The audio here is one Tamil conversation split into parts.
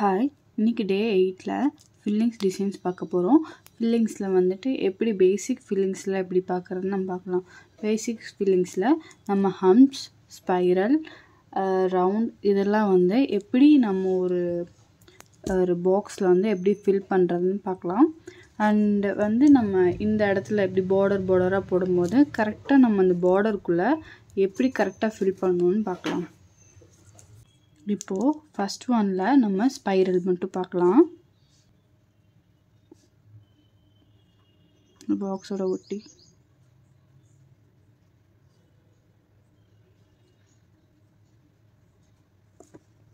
ஹாய் இன்னைக்கு டே எயிட்டில் ஃபில்லிங்ஸ் டிசைன்ஸ் பார்க்க போகிறோம் ஃபில்லிங்ஸில் வந்துட்டு எப்படி பேசிக் ஃபில்லிங்ஸில் எப்படி பார்க்குறதுன்னு நம்ம பார்க்கலாம். பேசிக் ஃபில்லிங்ஸில் நம்ம ஹம்ப்ஸ் ஸ்பைரல் ரவுண்ட் இதெல்லாம் வந்து எப்படி நம்ம ஒரு ஒரு பாக்ஸில் வந்து எப்படி ஃபில் பண்ணுறதுன்னு பார்க்கலாம். அண்ட் வந்து நம்ம இந்த இடத்துல எப்படி பார்டர் பார்டராக போடும்போது கரெக்டாக நம்ம அந்த பார்டருக்குள்ளே எப்படி கரெக்டாக ஃபில் பண்ணணும்னு பார்க்கலாம். இப்போது ஃபஸ்ட் ஒனில் நம்ம ஸ்பைரல் மட்டும் பார்க்கலாம். பாக்ஸோட ஒட்டி.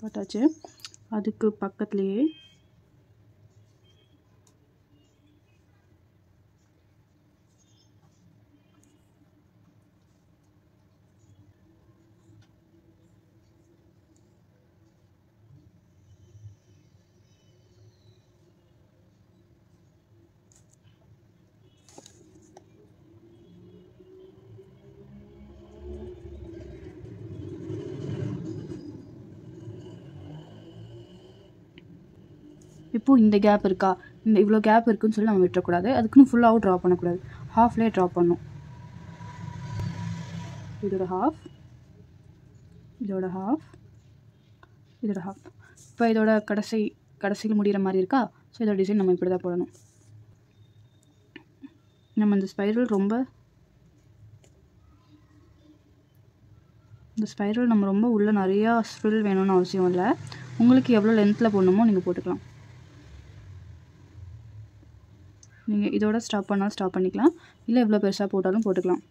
பார்த்தாச்சு. அதுக்கு பக்கத்துலேயே இப்போது இந்த கேப் இருக்கா? இந்த இவ்வளோ கேப் இருக்குன்னு சொல்லி நம்ம விட்டுறக்கூடாது. அதுக்குன்னு ஃபுல்லாகவும் ட்ரா பண்ணக்கூடாது. ஹாஃப்லேயே ட்ரா பண்ணும். இதோட ஹாஃப் இதோட ஹாஃப் இதோட ஹாஃப் இப்போ இதோட கடைசி கடைசியில் முடிகிற மாதிரி இருக்கா? ஸோ இதோட டிசைன் நம்ம இப்படி தான் போடணும். நம்ம இந்த ஸ்பைரல் ரொம்ப இந்த ஸ்பைரல் நம்ம ரொம்ப உள்ளே நிறையா ஸ்ப்ரில் வேணும்னு அவசியம் இல்லை. உங்களுக்கு எவ்வளோ லென்த்தில் போடணுமோ நீங்கள் போட்டுக்கலாம். நீங்கள் இதோட ஸ்டாப் பண்ணாலும் ஸ்டாப் பண்ணிக்கலாம். இல்லை எவ்வளோ பெருசாக போட்டாலும் போட்டுக்கலாம்.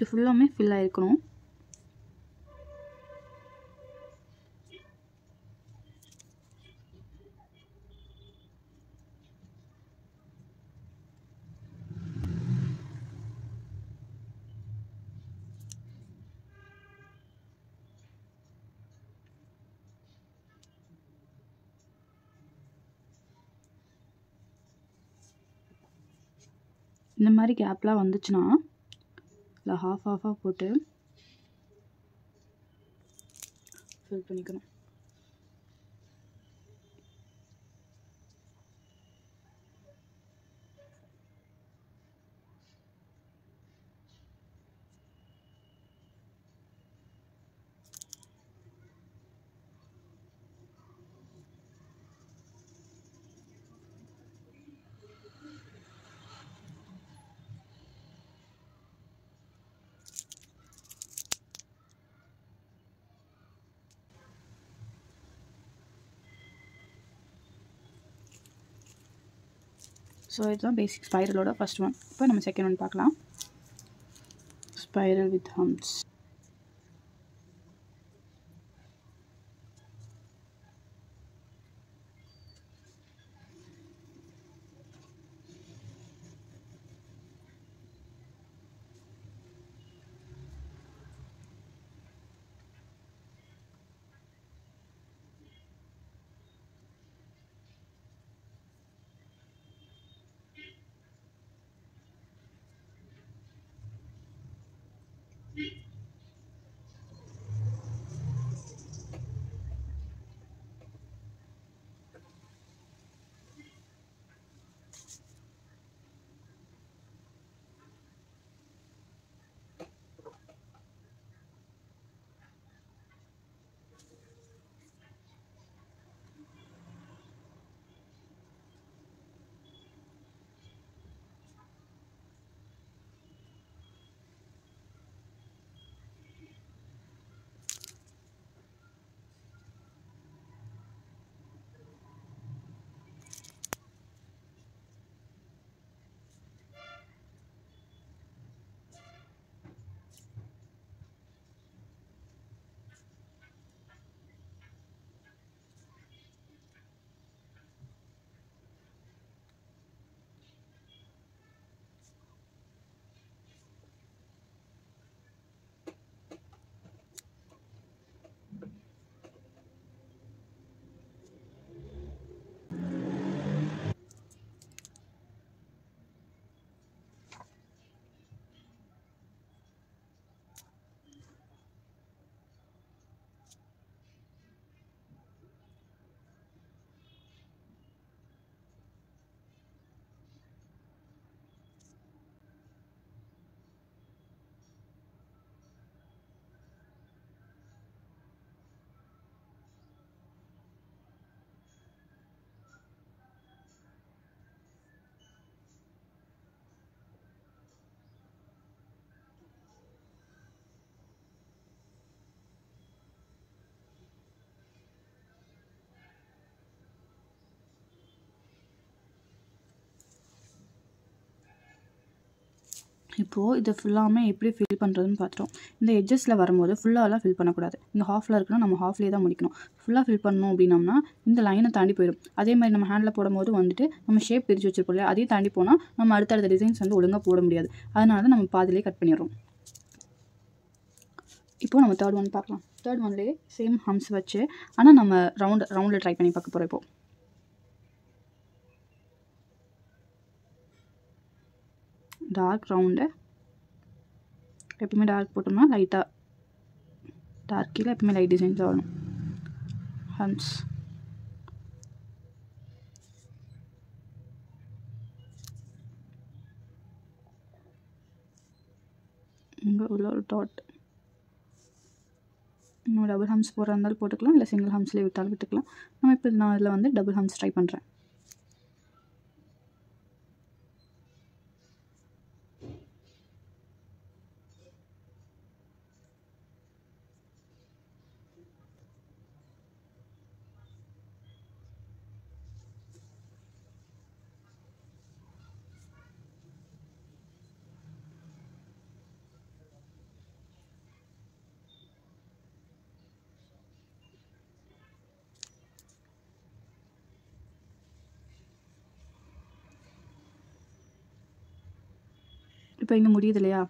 இது ஃபுல்லாமே ஃபில் ஆகிருக்கணும் இந்த மாதிரி கேப்லாம் வந்துச்சுன்னா இல்லை ஹாஃப் ஹாஃபாக போட்டு ஃபில் பண்ணிக்கணும். ஸோ இதுதான் பேசிக் ஸ்பைரலோட ஃபஸ்ட் ஒன் இப்போ நம்ம செகண்ட் ஒன் பார்க்கலாம். Spiral with hums இப்போது இதை ஃபுல்லாமே எப்படி ஃபில் பண்ணுறதுன்னு பார்த்துட்டோம். இந்த எட்ஜஸில் வரும்போது ஃபுல்லாலாம் ஃபில் பண்ணக்கூடாது. இந்த ஹாஃபில் இருக்குன்னா நம்ம ஹாஃப்லேயே தான் முடிக்கணும். ஃபுல்லாக ஃபில் பண்ணணும் அப்படின்னம்னா இந்த லைனை தாண்டி போயிடும். அதே மாதிரி நம்ம ஹேண்டில் போடும்போது வந்துட்டு நம்ம ஷேப் பிரித்து வச்சிருப்போம் இல்லையா? அதையும் தாண்டி போனால் நம்ம அடுத்தடுத்த டிசைன்ஸ் வந்து ஒழுங்காக போட முடியாது. அதனால தான் நம்ம பாதிலே கட் பண்ணிடுறோம். இப்போது நம்ம தேர்ட் ஒன் பார்க்கலாம். தேர்ட் ஒன்லேயே சேம் ஹம்ஸ் வச்சு ஆனால் நம்ம ரவுண்ட் ரவுண்டில் ட்ரை பண்ணி பார்க்க போகிறோம் இப்போது டார்க் ரவுண்டு எப்பவுமே டார்க் போட்டோம்னா லைட்டாக டார்க் கீழே எப்பவுமே லைட் டிசைன்ஸ் வரணும் ஹம்ஸ் இங்கே உள்ள ஒரு டாட் இன்னும் டபுள் ஹம்ஸ் போடுறா இருந்தாலும் போட்டுக்கலாம் இல்லை சிங்கிள் ஹம்ஸ்லேயே விட்டாலும் விட்டுக்கலாம். நம்ம இப்போ நான் இதில் வந்து டபுள் ஹம்ஸ் ட்ரை பண்ணுறேன் இப்போ இங்கே முடியுது இல்லையா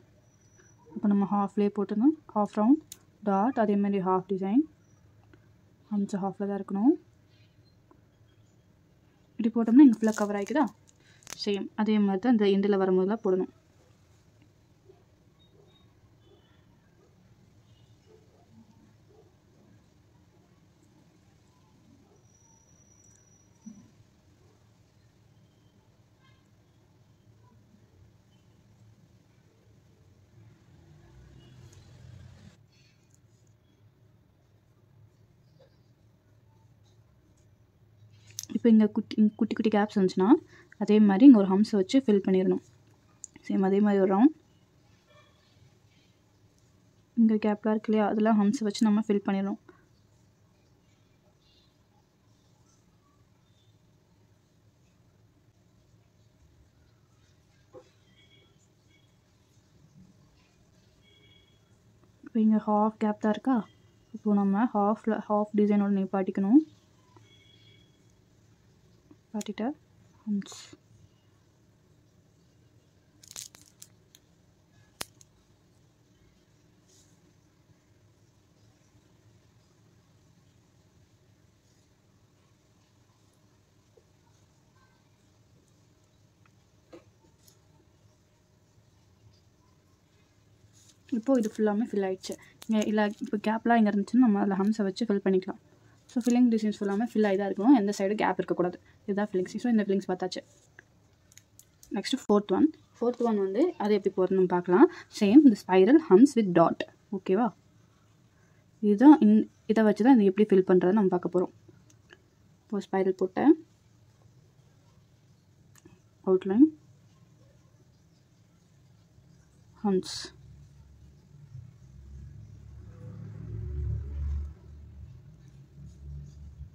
இப்போ நம்ம ஹாஃப்லேயே போட்டுருந்தோம் ஹாஃப் ரவுண்ட் டாட் அதேமாரி ஹாஃப் டிசைன் அமிச்ச ஹாஃபில் தான் இருக்கணும். இப்படி போட்டோம்னா இங்கே ஃபுல்லாக கவர் ஆகிக்குதா? சேம் அதே மாதிரி தான் இந்த எண்டில் வரும்போதெல்லாம் போடணும். இப்போ இங்கே குட்டி குட்டி குட்டி கேப்ஸ் இருந்துச்சுன்னா அதே மாதிரி இங்கே ஒரு ஹம்ஸை வச்சு ஃபில் பண்ணிடணும். சேம் அதே மாதிரி ஒரு ரவுண்ட் இங்கே கேப்லாம் இருக்கு இல்லையா? அதெல்லாம் ஹம்ஸை வச்சு நம்ம ஃபில் பண்ணிடணும். இப்போ இங்கே ஹாஃப் கேப் தான் இருக்கா? இப்போ நம்ம ஹாஃபில் ஹாஃப் டிசைனோட நிப்பாட்டிக்கணும். பாட்டிட்ட ஹம்ஸ். இப்போது இது ஃபுல்லாமே ஃபில் ஆயிடுச்சு. இங்கே இல்லை இப்போ கேப்லாம் இங்கே இருந்துச்சுன்னா நம்ம அதில் ஹம்ஸை வச்சு ஃபில் பண்ணிக்கலாம். ஸோ ஃபில்லிங் டிசைன்ஸ் ஃபுல்லாமே ஃபில் ஆகி தான் இருக்கணும். எந்த சைடு கேப் இருக்கக்கூடாது. இதுதான் ஃபில்லிங்ஸ் ஸோ இந்த ஃபில்லிங்ஸ் பார்த்தாச்சு next fourth one fourth one வந்து அது எப்படி போடணும்னு பார்க்கலாம். சேம் இந்த ஸ்பைரல் ஹம்ஸ் வித் டாட் ஓகேவா இதுதான் இன் இதை வச்சு தான் இது எப்படி ஃபில் பண்ணுறதை நம்ம பார்க்க போகிறோம் இப்போ ஸ்பைரல் போட்டேன். அவுட்லைன் ஹம்ஸ்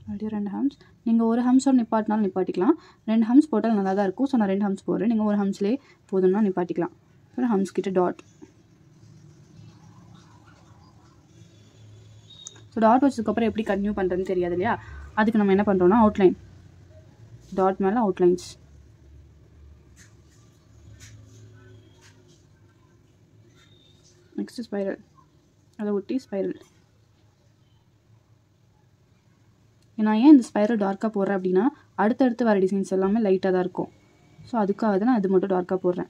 அப்படியே ரெண்டு ஹம்ஸ் நீங்கள் ஒரு ஹம்ஸோட நிப்பாட்டினாலும் நிப்பாட்டிக்கலாம். ரெண்டு ஹம்ஸ் போட்டால் நல்லா தான் இருக்கும். ஸோ நான் ரெண்டு ஹம்ஸ் போடுறேன். நீங்கள் ஒரு ஹம்ஸ்லேயே போதும்னா நிப்பாட்டிக்கலாம். அப்புறம் ஹம்ஸ் கிட்ட டாட் ஸோ டாட் வச்சதுக்கப்புறம் எப்படி கன்டினியூ பண்ணுறதுன்னு தெரியாது இல்லையா? அதுக்கு நம்ம என்ன பண்ணுறோம்னா அவுட்லைன் டாட் மேலே அவுட்லைன்ஸ் நெக்ஸ்ட் ஸ்பைரல் அதை ஒட்டி ஸ்பைரல் நான் ஏன் இந்த ஸ்பைரல் டார்க்காக போடுறேன் அப்படின்னா அடுத்தடுத்து வர டிசைன்ஸ் எல்லாமே லைட்டாக தான் இருக்கும். ஸோ அதுக்காக தான் நான் அது மட்டும் டார்க்காக போடுறேன்.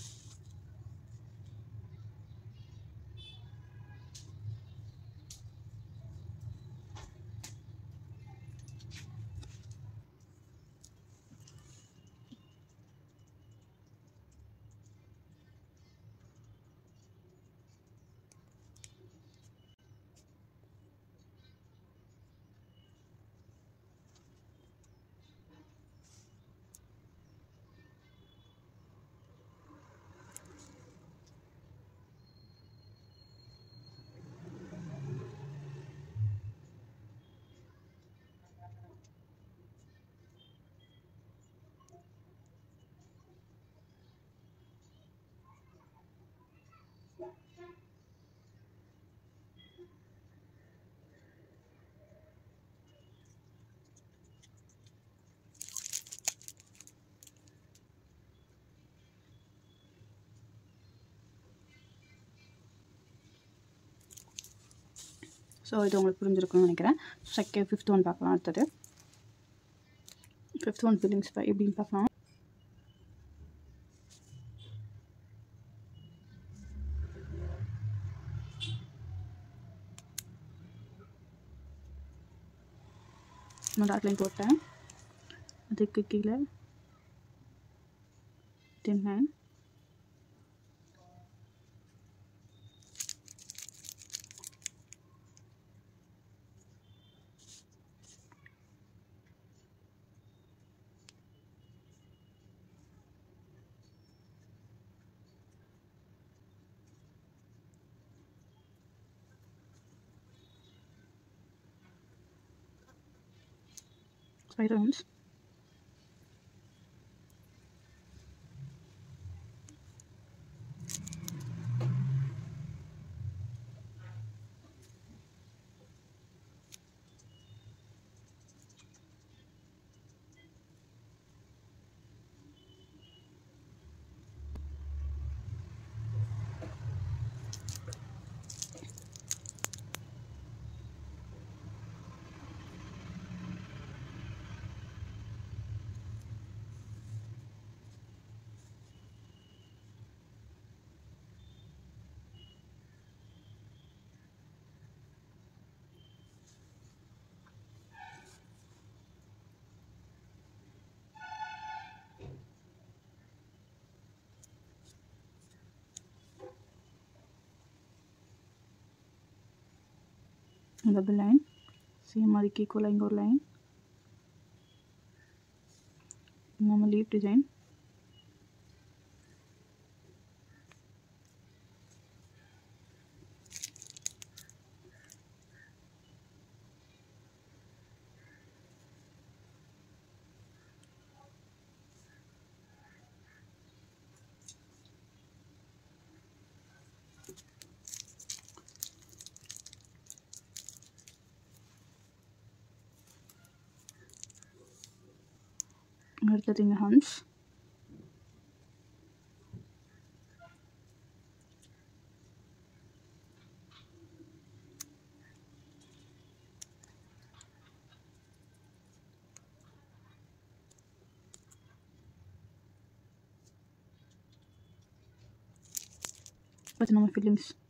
ஸோ இது உங்களுக்கு புரிஞ்சிருக்கும்னு நினைக்கிறேன். செகண்ட் ஃபிஃப்த் ஒன் பார்க்கலாம் அடுத்தது. ஃபிஃப்த் ஒன் ஃபீலிங்ஸ் எப்படின்னு பார்க்கலாம். நான் லைன் போட்டேன். அதுக்கு கீழே. Ten line spirals double line. Same அதுக்கு ஈக்குவலாக இங்கே ஒரு லைன் நம்ம லீப் டிசைன் அடுத்தது இங்கே ஹன்ஸ் அடுத்து நம்ம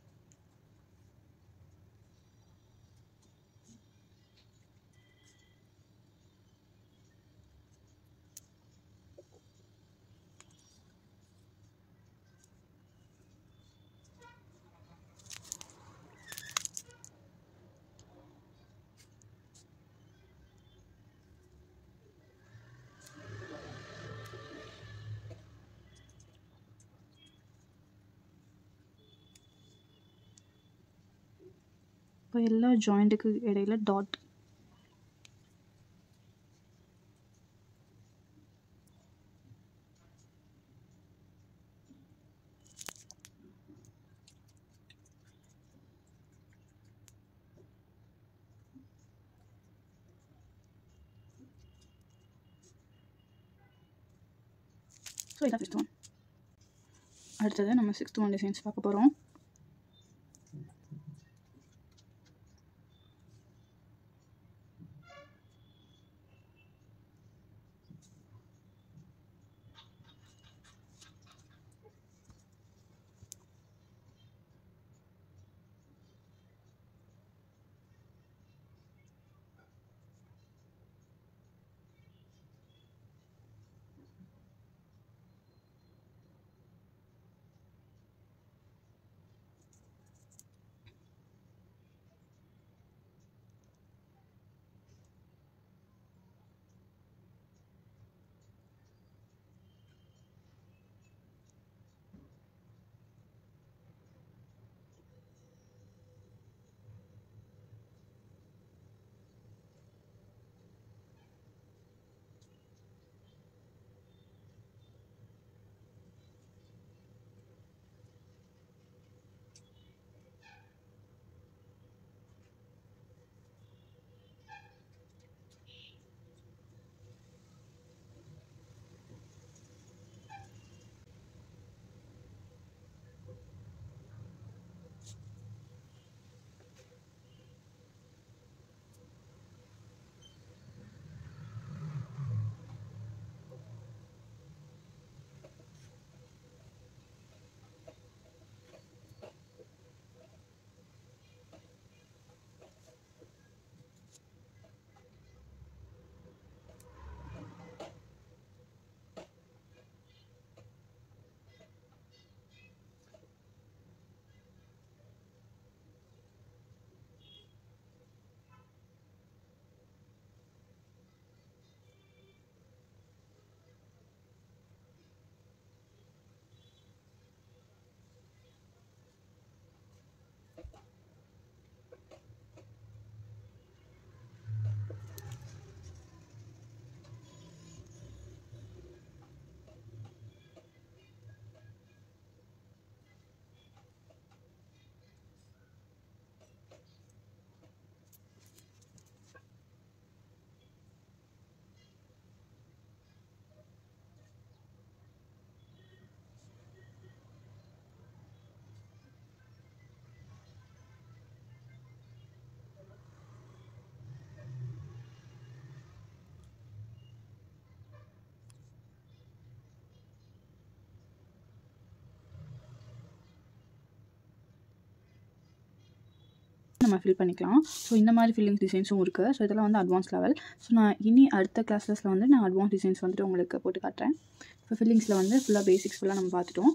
இப்போ எல்லா ஜாயிண்ட்டுக்கு இடையில டாட் ஸோ இதான் ஃபிஃப்த் ஒன் அடுத்தது நம்ம சிக்ஸ்த் ஒன் டிசைன்ஸ் பார்க்க போகிறோம் நம்ம ஃபில் பண்ணிக்கலாம். ஸோ இந்த மாதிரி ஃபில்லிங்ஸ் டிசைன்ஸும் இருக்குது ஸோ இதெல்லாம் வந்து அட்வான்ஸ் லெவல் ஸோ நான் இனி அடுத்த கிளாஸஸில் வந்து நான் அட்வான்ஸ் டிசைன்ஸ் வந்துட்டு உங்களுக்கு போட்டு காட்டுறேன். இப்போ ஃபில்லிங்ஸில் வந்து ஃபுல்லாக பேசிக்ஸ் ஃபுல்லாக நம்ம பார்த்துட்டோம்.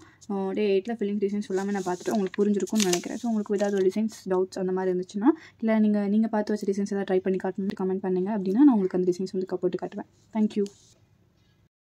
டே எயிட்டில் ஃபில்லிங் டிசைன்ஸ் எல்லாமே நான் பார்த்துட்டு உங்களுக்கு புரிஞ்சிருக்கும்னு நினைக்கிறேன். ஸோ உங்களுக்கு ஏதாவது ஒரு டிசைன்ஸ் டவுட்ஸ் அந்த மாதிரி இருந்துச்சுன்னா இல்லை நீங்கள் நீங்கள் பார்த்து வச்ச டிசைன்ஸ் ஏதாவது ட்ரை பண்ணி காட்டணும்னு கமெண்ட் பண்ணுங்கள் அப்படின்னா நான் உங்களுக்கு அந்த டிசைன்ஸ் வந்து போட்டு காட்டுவேன். தேங்க்யூ